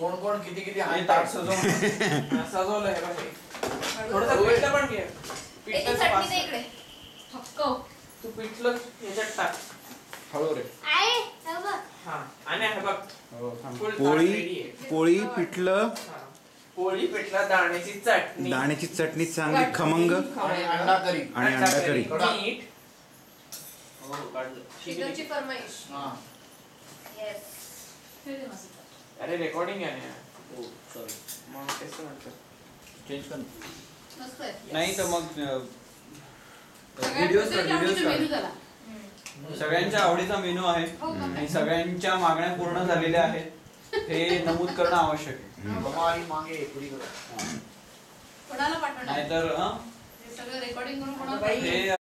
कोण कोण किती किती आणि हात ताट हा, सजवलं हे बघ हे. थोडंसं पिठलं पण घे. चटणी पाच- इकडे. हक्क तू पिठलं याच्यात टाक. हळू रे. आहे हे बघ. हा आणि हे बघ. हो, थांब. पोळी. पोळी पिठलं. पोळी पिठला दाण्याची चटणी. दाण्याची चटणी चांगली खमंग. आणि अंडा करी आणि अंडा करी मीठ हो काढलं. फरमाईश. हा. येस अरे रेकॉर्डिंग आहे ना. हो सॉरी मग तेच चेंज कर. मस्त आहे. नाही तर मग व्हिडिओ झाला हम्म. सगळ्यांच्या आवडीचा मेनू आहे. हो का? आणि सगळ्यांच्या मागण्या पूर्ण झालेल्या आहेत. हे नमूद करणं आवश्यक आहे. हमारी मागे पुरी करो कोणाला पाठवणार? नाहीतर हं, हे सगळं रेकॉर्डिंग करून कोणाला बाई. पाठवणार? हे